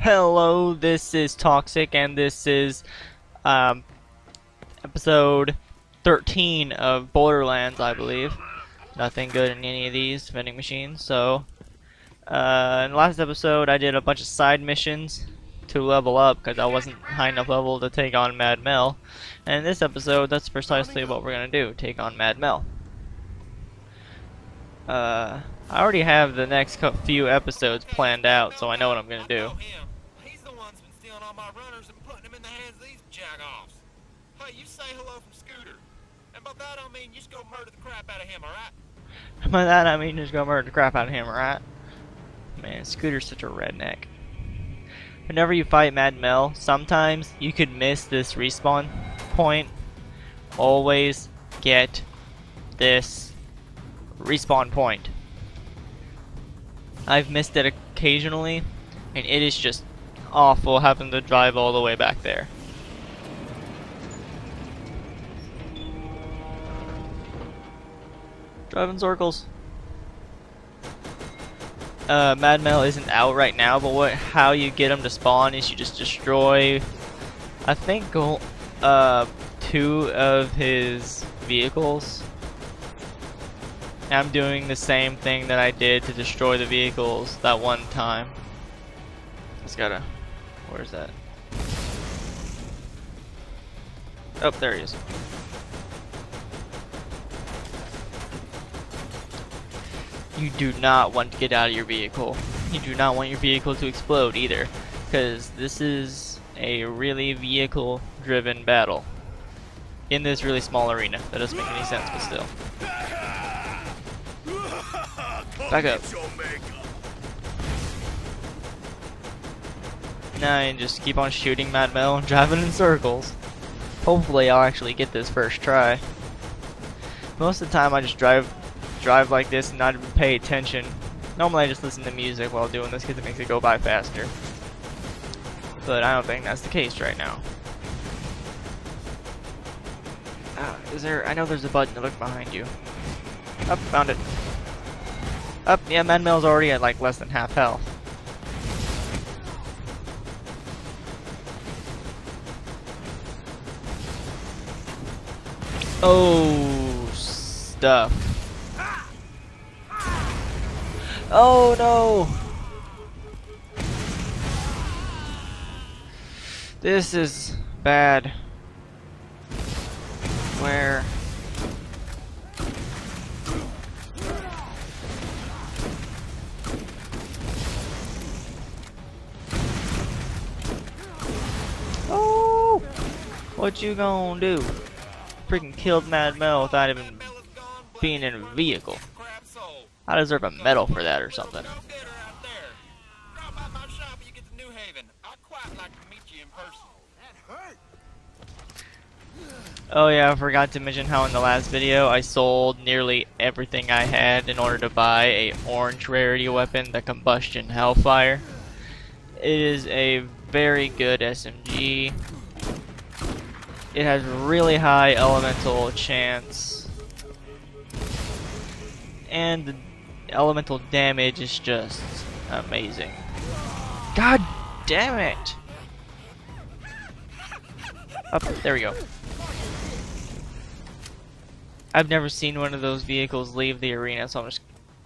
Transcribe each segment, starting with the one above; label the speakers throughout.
Speaker 1: Hello, this is Toxic, and this is um, episode 13 of Borderlands, I believe. Nothing good in any of these vending machines. So, uh, in the last episode, I did a bunch of side missions to level up because I wasn't high enough level to take on Mad Mel. And in this episode, that's precisely what we're gonna do: take on Mad Mel. Uh, I already have the next few episodes planned out, so I know what I'm gonna do.
Speaker 2: All my runners and putting them in the hands of these jagoffs. Hey, you say hello from Scooter. And by that I mean you just go murder the crap out of him, alright?
Speaker 1: By that I mean just go murder the crap out of him, alright? Man, Scooter's such a redneck. Whenever you fight Mad Mel, sometimes you could miss this respawn point. Always get this respawn point. I've missed it occasionally, and it is just awful having to drive all the way back there. Driving circles. Uh, Mad Mel isn't out right now, but what how you get him to spawn is you just destroy, I think, uh, two of his vehicles. I'm doing the same thing that I did to destroy the vehicles that one time. Just gotta... Where's that? Oh, there he is. You do not want to get out of your vehicle. You do not want your vehicle to explode either. Because this is a really vehicle-driven battle. In this really small arena. That doesn't make any sense, but still. Back up. And just keep on shooting Mad Mel and driving in circles. Hopefully I'll actually get this first try. Most of the time I just drive drive like this and not even pay attention. Normally I just listen to music while doing this because it makes it go by faster. But I don't think that's the case right now. Uh, is there, I know there's a button to look behind you. Up, oh, found it. Up, yeah, Mad Mel's already at like less than half health. Oh, stuff. Oh no! This is bad. Where? Oh! What you gonna do? Freaking killed Mad Mel without even being in a vehicle. I deserve a medal for that or something. Oh yeah, I forgot to mention how in the last video I sold nearly everything I had in order to buy a orange rarity weapon, the Combustion Hellfire. It is a very good SMG. It has really high elemental chance. And the elemental damage is just amazing. God damn it! Up, there we go. I've never seen one of those vehicles leave the arena, so I'm just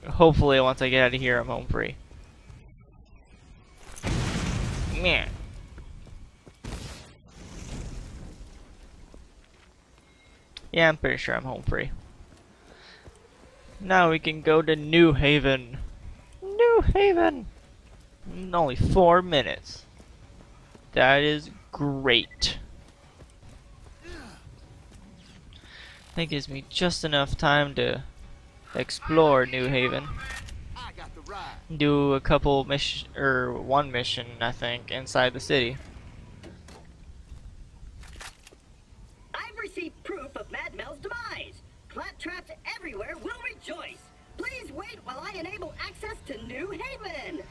Speaker 1: hopefully once I get out of here I'm home free. Man. Yeah, I'm pretty sure I'm home free. Now we can go to New Haven. New Haven! In only four minutes. That is great. That gives me just enough time to explore New Haven. Do a couple mission, or one mission, I think, inside the city.
Speaker 3: While I enable access to New Haven.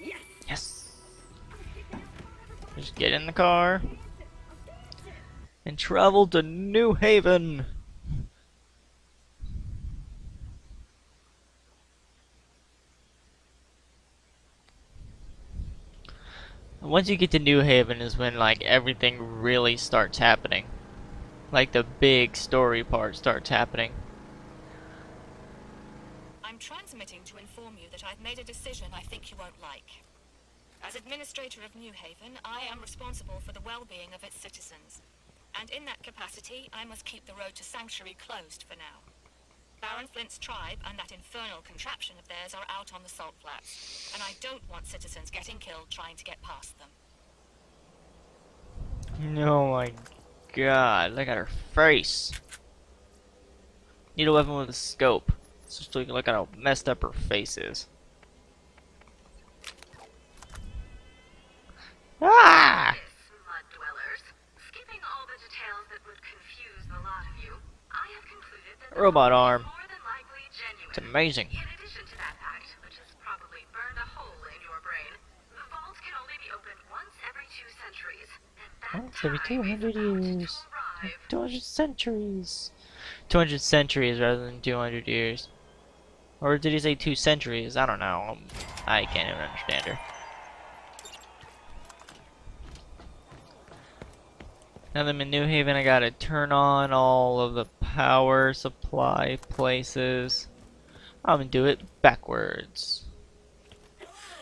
Speaker 3: yes.
Speaker 1: Yes. Just get in the car and travel to New Haven. Once you get to New Haven is when like everything really starts happening. Like the big story part starts happening.
Speaker 4: I'm transmitting to inform you that I've made a decision I think you won't like. As Administrator of New Haven, I am responsible for the well-being of its citizens. And in that capacity, I must keep the road to Sanctuary closed for now. Baron Flint's tribe and that infernal contraption of theirs are out on the salt flats, and I don't want citizens getting killed trying to get past them.
Speaker 1: No, my god, look at her face. Need a weapon with a scope. Just so you can look at how messed up her face is. Ah!
Speaker 5: Mud dwellers. Skipping all the details that would confuse the lot of you, I have concluded that the
Speaker 1: Robot arm.
Speaker 5: is more than likely genuine.
Speaker 1: It's amazing.
Speaker 5: In addition to that fact, which has probably burned a hole in your brain, the vault can only be opened once every two centuries.
Speaker 1: Once every 200 years. 200 centuries. 200 centuries rather than 200 years. Or did he say two centuries? I don't know. I can't even understand her. Now that I'm in New Haven, I gotta turn on all of the power supply places. I'm gonna do it backwards.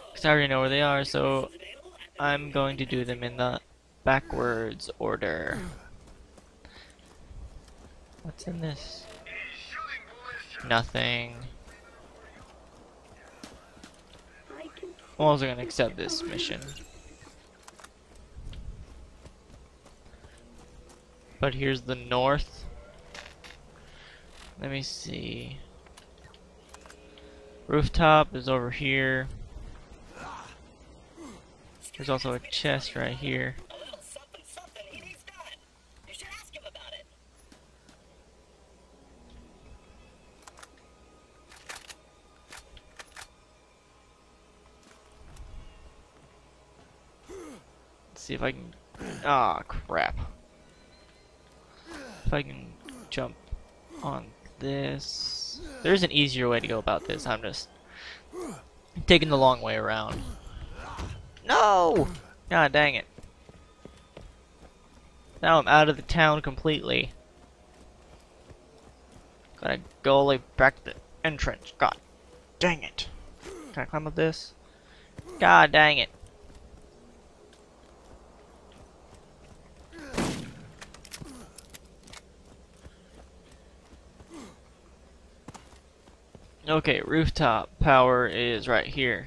Speaker 1: Because I already know where they are, so I'm going to do them in the backwards order. What's in this? Nothing. I'm also gonna accept this mission. But here's the north. Let me see. Rooftop is over here. There's also a chest right here. Let's see if I can. Ah, crap. If I can jump on this. There's an easier way to go about this. I'm just taking the long way around. No! God dang it. Now I'm out of the town completely. Gotta go way back to the entrance. God dang it. Can I climb up this? God dang it. Okay, rooftop power is right here.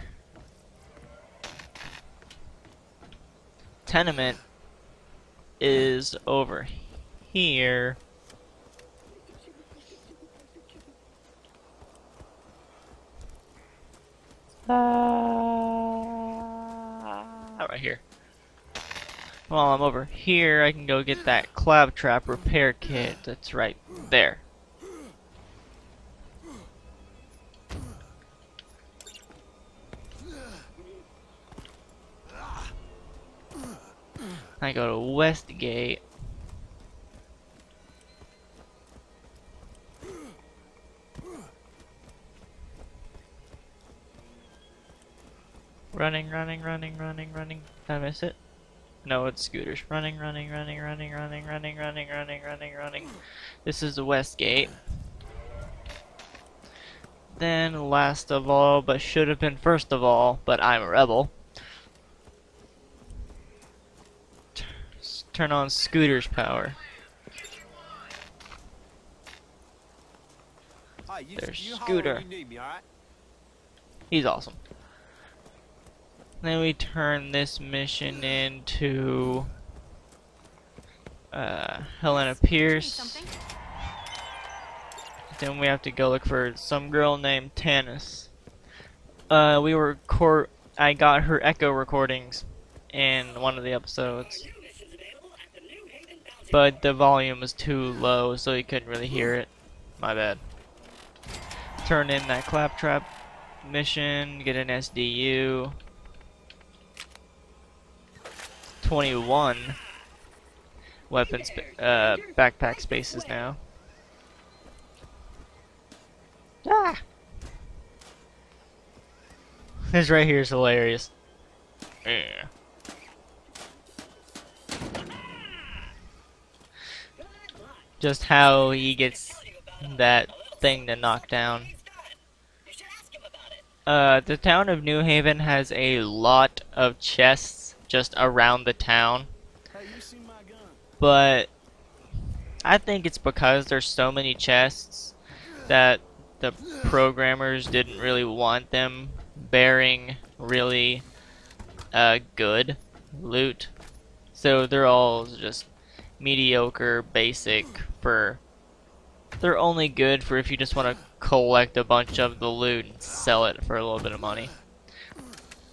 Speaker 1: Tenement is over here. Uh, right here. While I'm over here, I can go get that claptrap repair kit that's right there. I go to Westgate. Running, running, running, running, running. Did I miss it? No, it's scooters. Running, running, running, running, running, running, running, running, running, running. This is the Westgate. Then, last of all, but should have been first of all, but I'm a rebel. Turn on Scooter's power. There's Scooter.
Speaker 6: when you need me, all right?
Speaker 1: He's awesome. Then we turn this mission into uh, Helena Pierce. Then we have to go look for some girl named Tannis. Uh, we were record. I got her echo recordings in one of the episodes,
Speaker 3: New missions available at the New Haven Bounty.
Speaker 1: But the volume was too low, so you couldn't really hear it. My bad. Turn in that claptrap mission, get an SDU. 21 weapons, uh, backpack spaces now. Ah! This right here is hilarious. Yeah. Just how he gets that thing to knock down. Uh, the town of New Haven has a lot of chests just around the town, but I think it's because there's so many chests that the programmers didn't really want them bearing really uh, good loot. So they're all just mediocre, basic for. They're only good for if you just want to collect a bunch of the loot and sell it for a little bit of money.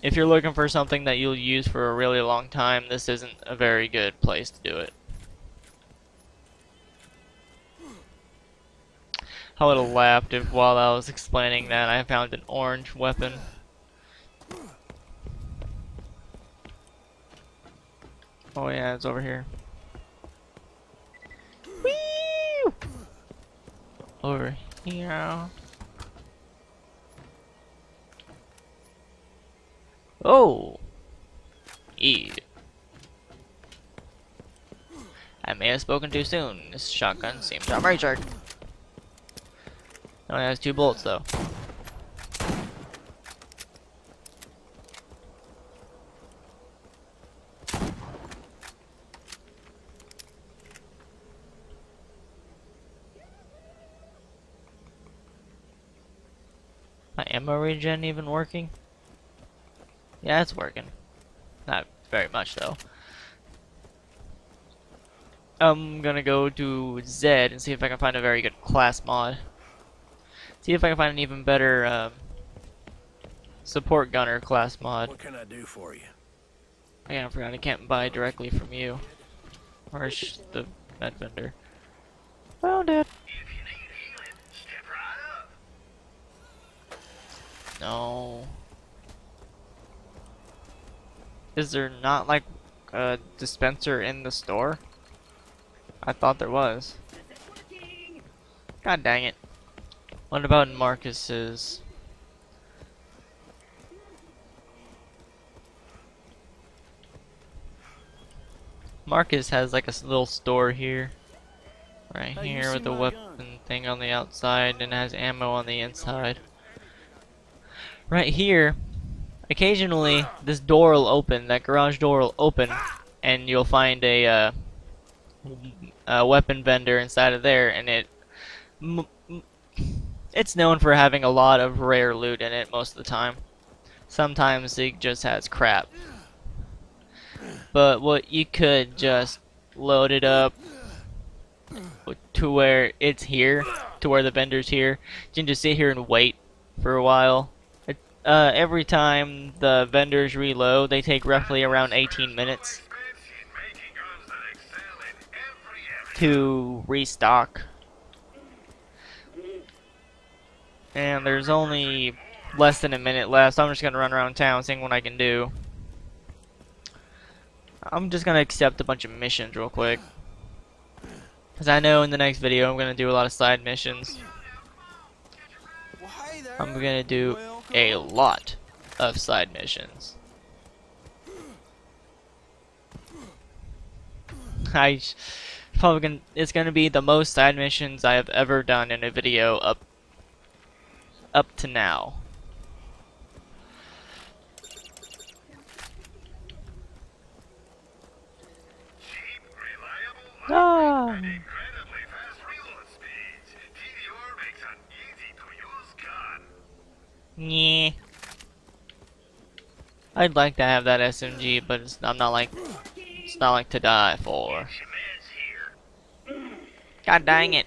Speaker 1: If you're looking for something that you'll use for a really long time, this isn't a very good place to do it. I would have laughed if while I was explaining that I found an orange weapon. Oh yeah, it's over here. Over here. Oh! E. I may have spoken too soon. This shotgun seems to have recharged. It only has two bullets though. Ammo regen even working? Yeah, it's working. Not very much though. I'm gonna go to Z and see if I can find a very good class mod. See if I can find an even better um, support gunner class mod.
Speaker 6: What can I do for you?
Speaker 1: I kind of forgot I can't buy directly from you. Where's the med vendor? Found it. No. Is there not like a dispenser in the store? I thought there was. God dang it. What about Marcus's? Marcus has like a little store here. Right here with
Speaker 6: see
Speaker 1: a weapon
Speaker 6: gun?
Speaker 1: thing on the outside and has ammo on the inside. Right here, occasionally this door will open, that garage door will open, and you'll find a, uh, a weapon vendor inside of there, and it it's known for having a lot of rare loot in it most of the time. Sometimes it just has crap. But what you could just load it up to where it's here, to where the vendor's here. You can just sit here and wait for a while. Uh, every time the vendors reload, they take roughly around 18 minutes
Speaker 5: Fancy in making guns that excel in every area.
Speaker 1: to restock. And there's only less than a minute left, so I'm just gonna run around town seeing what I can do. I'm just gonna accept a bunch of missions real quick. Because I know in the next video I'm gonna do a lot of side missions.
Speaker 6: Well, hey there.
Speaker 1: I'm gonna do
Speaker 6: Welcome.
Speaker 1: A lot of side missions. I probably gonna, it's gonna be the most side missions I have ever done in a video up up to now.
Speaker 5: Cheap,
Speaker 1: Ah.
Speaker 5: and incredibly fast reload speeds. Tediore makes an easy-to-use gun.
Speaker 1: Yeah. I'd like to have that SMG, but it's, I'm not like it's not like to die for. God dang it!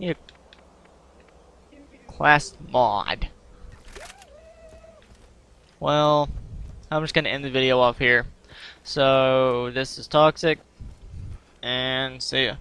Speaker 1: A class mod. Well, I'm just gonna end the video off here. So this is toxic, and see ya.